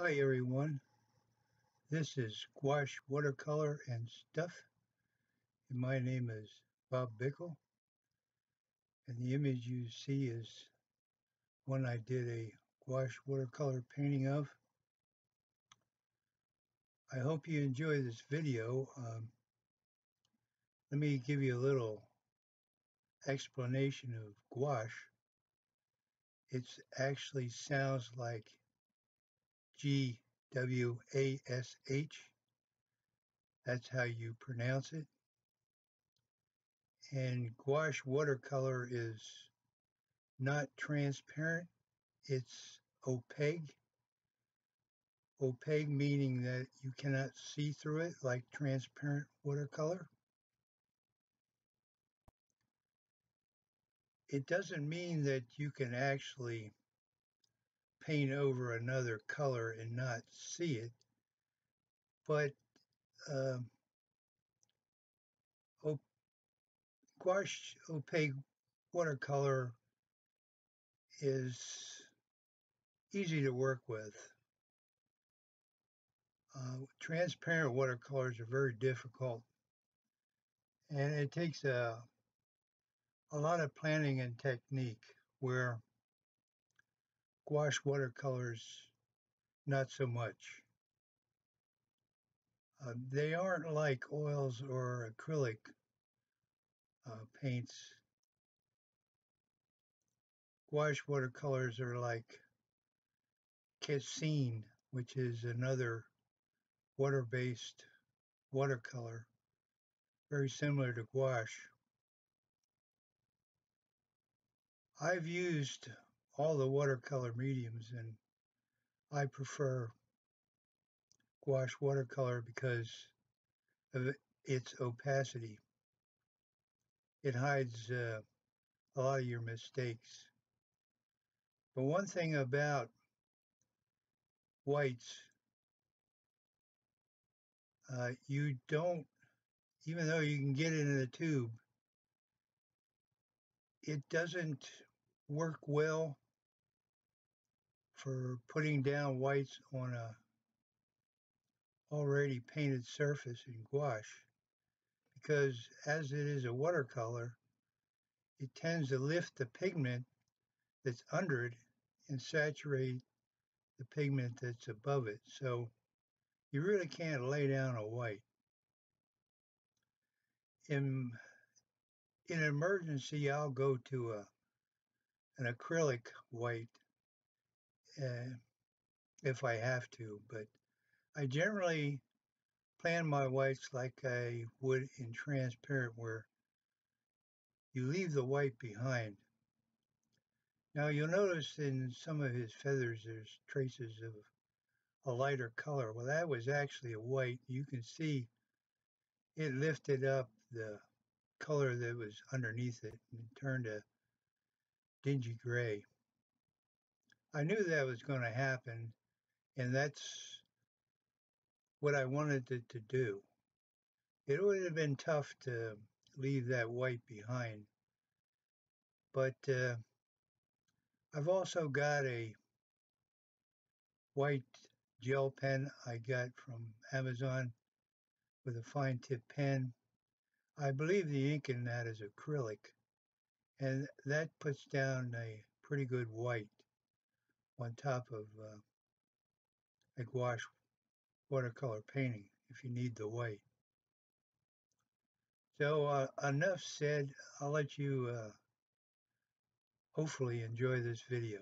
Hi everyone, this is Gouache Watercolor and Stuff, and my name is Bob Bickel, and the image you see is one I did a gouache watercolor painting of. I hope you enjoy this video. Um, let me give you a little explanation of gouache. It actually sounds like G W A S H. That's how you pronounce it. And gouache watercolor is not transparent, it's opaque. Opaque meaning that you cannot see through it like transparent watercolor. It doesn't mean that you can actually paint over another color and not see it. But um, op gouache opaque watercolor is easy to work with. Uh, transparent watercolors are very difficult and it takes a, a lot of planning and technique where gouache watercolors, not so much. Uh, they aren't like oils or acrylic uh, paints. Gouache watercolors are like casein, which is another water-based watercolor, very similar to gouache. I've used all the watercolor mediums and I prefer gouache watercolor because of its opacity. It hides uh, a lot of your mistakes. But one thing about whites, uh, you don't, even though you can get it in a tube, it doesn't work well for putting down whites on a already painted surface in gouache because as it is a watercolor it tends to lift the pigment that's under it and saturate the pigment that's above it. So you really can't lay down a white. In in an emergency I'll go to a an acrylic white uh, if I have to, but I generally plan my whites like I would in transparent where you leave the white behind. Now you'll notice in some of his feathers there's traces of a lighter color. Well that was actually a white. You can see it lifted up the color that was underneath it and turned a dingy gray. I knew that was going to happen, and that's what I wanted it to do. It would have been tough to leave that white behind, but uh, I've also got a white gel pen I got from Amazon with a fine tip pen. I believe the ink in that is acrylic, and that puts down a pretty good white on top of uh, a gouache watercolor painting if you need the white. So uh, enough said, I'll let you uh, hopefully enjoy this video.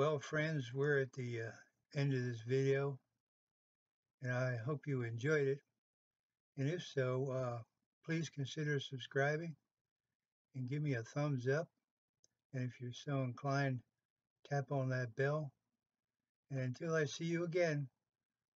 Well, friends, we're at the uh, end of this video, and I hope you enjoyed it. And if so, uh, please consider subscribing and give me a thumbs up. And if you're so inclined, tap on that bell. And until I see you again,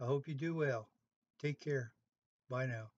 I hope you do well. Take care. Bye now.